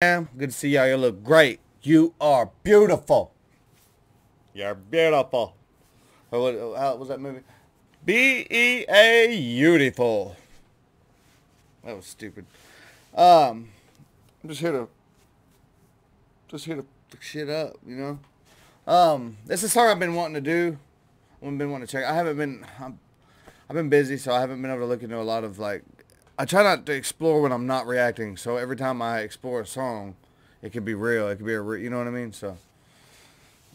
Good to see y'all. You look great. You are beautiful. You're beautiful. What, how was that movie? B-E-A beautiful. That was stupid. Um, I'm just here to, just here to shit up, you know? Um, this is song I've been wanting to do. I've been wanting to check. I haven't been, I'm, I've been busy, so I haven't been able to look into a lot of like I try not to explore when I'm not reacting. So every time I explore a song, it could be real. It could be a, re- you know what I mean? So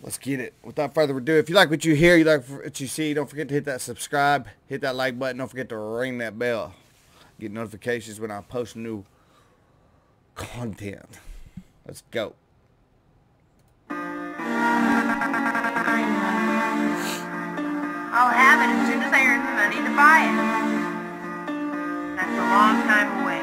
let's get it. Without further ado, if you like what you hear, you like what you see, don't forget to hit that subscribe, hit that like button. Don't forget to ring that bell. Get notifications when I post new content. Let's go. I'll have it as soon as I earn the money to buy it. That's a long time away.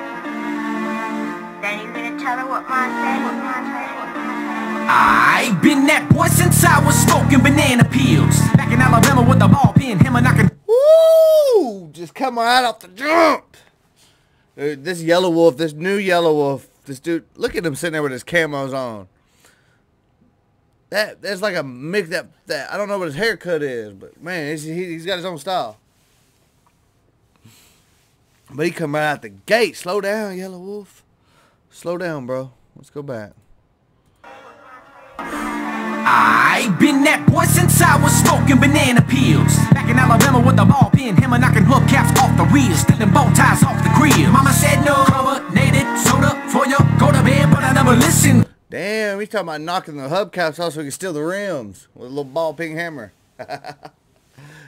Then you're gonna tell her what Ma said, what Ma said, what Ma said. I been that boy since I was smoking banana peels. Back in Alabama with the ball pin, hammer knocking. Woo! Just come right off the jump. Dude, this Yelawolf, this new Yelawolf, this dude, look at him sitting there with his camos on. That there's like a mix that that I don't know what his haircut is, but man, he's, he, he's got his own style. But he come right out the gate. Slow down, Yelawolf. Slow down, bro. Let's go back. I been that boy since I was smoking banana peels. Back in Alabama with the ball pin, hammer knocking hubcaps off the wheels, stealing bow ties off the grill. Mama said no carbonated soda for you, go to bed, but I never listened. Damn, he's talking about knocking the hubcaps off so he can steal the rims with a little ball ping hammer.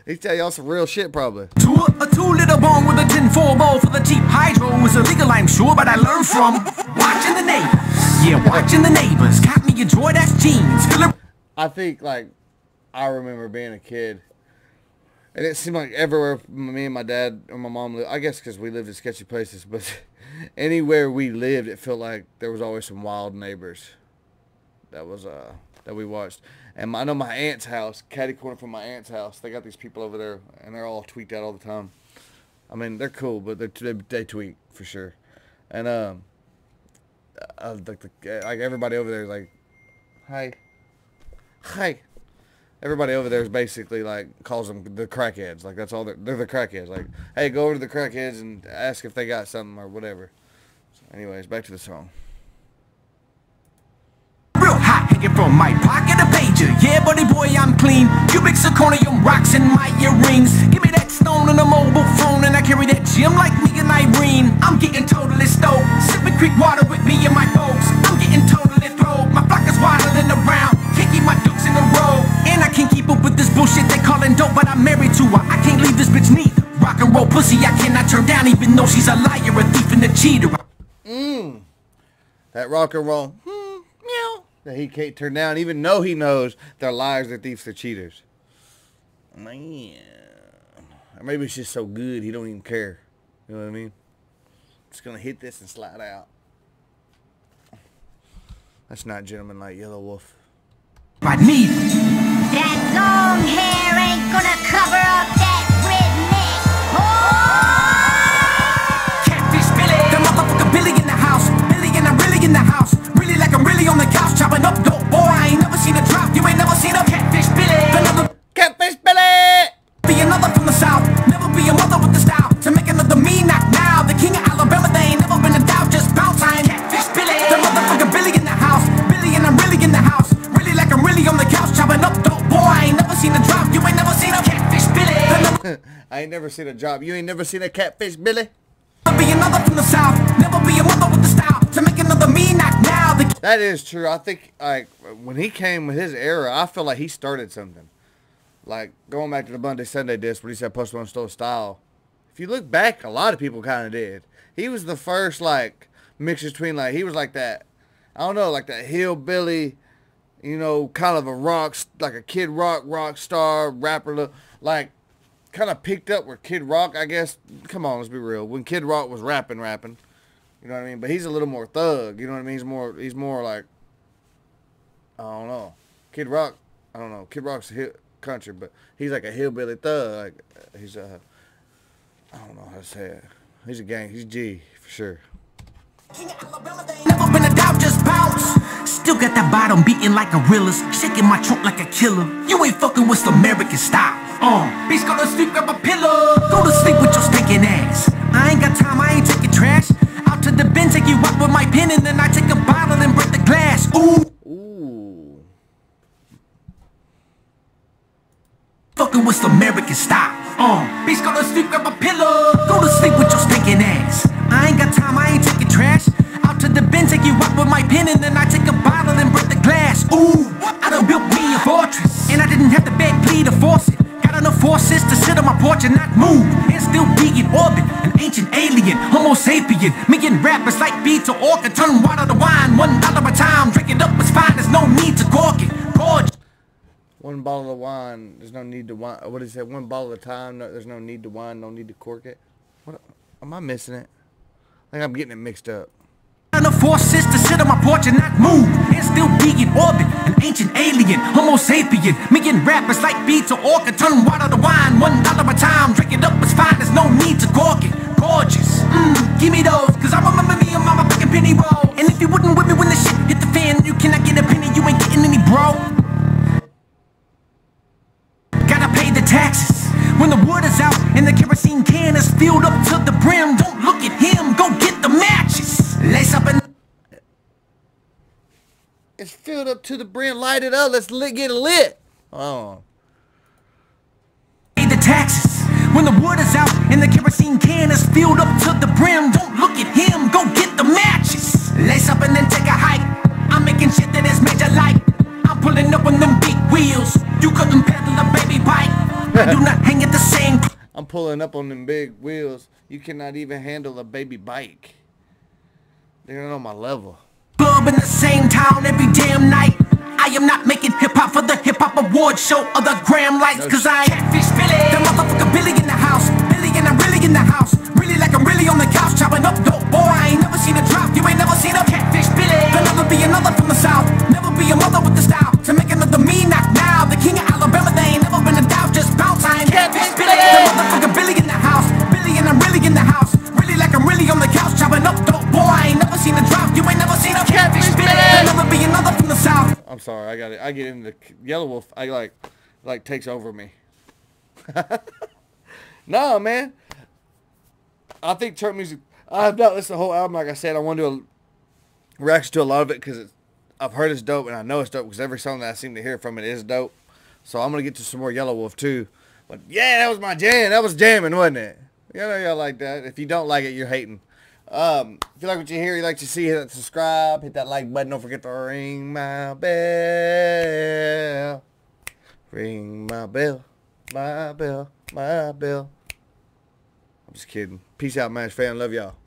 he tell y'all some real shit probably. To a, two liter bong with a tin four bowl for the cheap hydro was illegal, I'm sure, but I learned from watching the neighbors. Yeah, watching the neighbors. Got me a Jordache jeans. Fill a I think like I remember being a kid, and it seemed like everywhere me and my dad or my mom lived. I guess because we lived in sketchy places, but anywhere we lived, it felt like there was always some wild neighbors. That was uh that we watched, and I know my aunt's house, catty corner from my aunt's house. They got these people over there, and they're all tweaked out all the time. I mean, they're cool, but they're, they they tweak for sure, and um, uh, like the, like everybody over there is like, hi. Hey. Everybody over there is basically like calls them the crackheads. Like that's all they're, they're the crackheads. Like, hey, go over to the crackheads and ask if they got something or whatever. So anyways, back to the song. From my pocket a pager. Yeah, buddy boy, I'm clean. Cubic zirconium rocks in my earrings. Give me that stone and a mobile phone, and I carry that gym like me and Irene. I'm getting totally stoked. Sipping creek water with me and my folks. I'm getting totally throwed. My flock is wilder than the round. Can't keep my dukes in a row. And I can't keep up with this bullshit they calling dope, but I'm married to her. I can't leave this bitch neither. Rock and roll pussy, I cannot turn down, even though she's a liar, a thief, and a cheater. Mmm. That rock and roll, hmm, that he can't turn down, even though he knows they're liars, they're thieves, they're cheaters. Man. Or maybe it's just so good he don't even care. You know what I mean? Just gonna hit this and slide out. That's not gentleman like Yelawolf. I need I ain't never seen a job. You ain't never seen a catfish Billy? be another from the south. Never be a mother with the style. To make another me not now. The That is true. I think like when he came with his era, I feel like he started something. Like going back to the Monday Sunday disc when he said Post Malone stole style. If you look back, a lot of people kind of did. He was the first like mix between like he was like that. I don't know, like that hillbilly, you know, kind of a rock, like a Kid Rock rock star rapper. look- Like kind of picked up where Kid Rock, I guess. Come on, let's be real. When Kid Rock was rapping, rapping. You know what I mean? But he's a little more thug. You know what I mean? He's more. He's more like. I don't know. Kid Rock. I don't know. Kid Rock's a hill, country, but he's like a hillbilly thug. Like he's a. I don't know how to say it. He's a gang. He's G for sure. A just bounce. Still got that bottom beating like gorillas, shaking my trunk like a killer. You ain't fucking with Slumerican style. Uh, bitch, go to sleep, grab a pillow. Go to sleep with your stinking ass. I ain't got time, I ain't taking trash. Out to the bin, take you out with my pen, and then I take a bottle and break the glass. Ooh. Ooh. Fucking with Slumerican style. Uh, bitch, go to sleep, grab a pillow. Go to sleep with your stinking ass. I ain't got time, I ain't taking trash. Out to the bin, take you out with my pen, and then I take a bottle and break the glass. Ooh, I done built me a fortress, and I didn't have to beg, plead, or force it. Got enough forces to sit on my porch and not move, and still be in orbit. An ancient alien, Homo sapien. Me and rappers like beats or orca, turn water to wine, one dollar a time. Drink it up, it's fine. There's no need to cork it. Gorgeous. One bottle of wine. There's no need to wine. What is that? One bottle at a time. No, there's no need to wine. No need to cork it. What? Am I missing it? I think I'm getting it mixed up. Enough forces to on my porch and not move. And still be in orbit An ancient alien, Homo sapien. Me and rappers like beats or orca Turn water to wine, one dollar a time Drink it up, it's fine, up to the brim. Light it up. Let's lit, get lit. Oh. pay the taxes When the wood is out and the kerosene can is filled up to the brim Don't look at him, go get the matches Lace up and then take a hike I'm making shit that is major like I'm pulling up on them big wheels You couldn't pedal a baby bike I do not hang at the same I'm pulling up on them big wheels. You cannot even handle a baby bike. They're not on my level. Club in the same town every damn night. I am not making hip hop for the hip hop award show or the gram lights, cause I ain't catfish Billy. The motherfucker Billy in the house. Billy and I'm really in the house. I got it. I get into Yelawolf. I like, like takes over me. no, man. I think church music. I have not listened to the whole album. Like I said, I want to do a reaction to a lot of it because I've heard it's dope and I know it's dope because every song that I seem to hear from it is dope. So I'm gonna get to some more Yelawolf too. But yeah, that was my jam. That was jamming, wasn't it? Know y'all like that. If you don't like it, you're hating. Um, if you like what you hear, you like to see, hit that subscribe, hit that like button. Don't forget to ring my bell. Ring my bell, my bell, my bell. I'm just kidding. Peace out, Mash fan. Love y'all.